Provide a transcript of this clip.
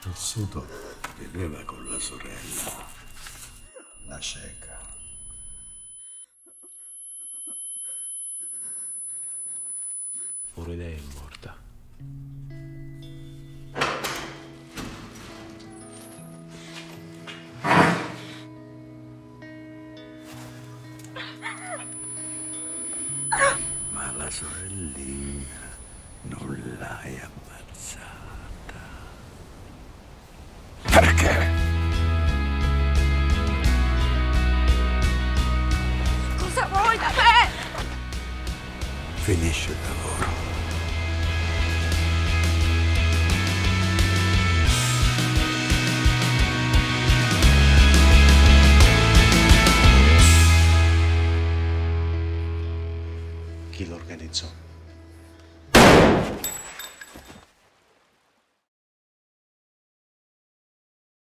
Tessuto viveva con la sorella, la cieca. Pure lei è morta. Ma la sorellina Finisce il lavoro. Chi lo organizzò?